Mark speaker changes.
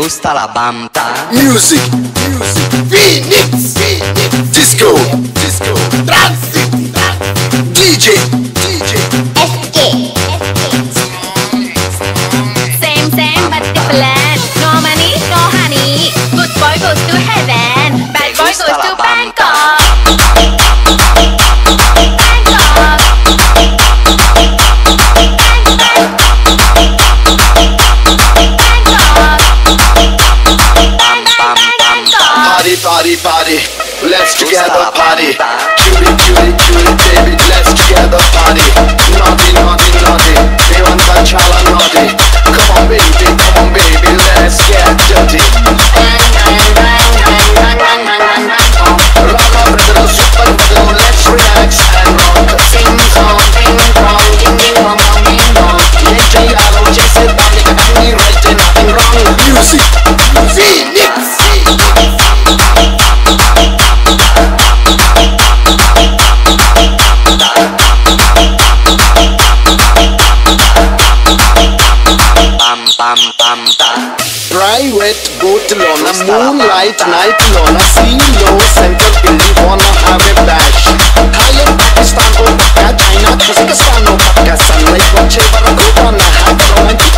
Speaker 1: gusta la banda?
Speaker 2: Music, music, Phoenix, Phoenix, disco, disco, transit, DJ, DJ,
Speaker 3: SK. Same, same, but different. No money, no honey. Good boy goes to heaven. Bad boy goes to
Speaker 2: party, party, party. Let's together party. Cutie, cutie, cutie, baby, let's together party. Naughty, naughty, naughty. To chala naughty. Come on, baby, come on, baby, let's get dirty. Rock. Music, Private boat lona, moonlight night lona, sea low center Billy wanna have a bash. Higher Pakistan pakka, China Kazakhstan ko pakka, sunlight wache barak wanna have a romantic clash.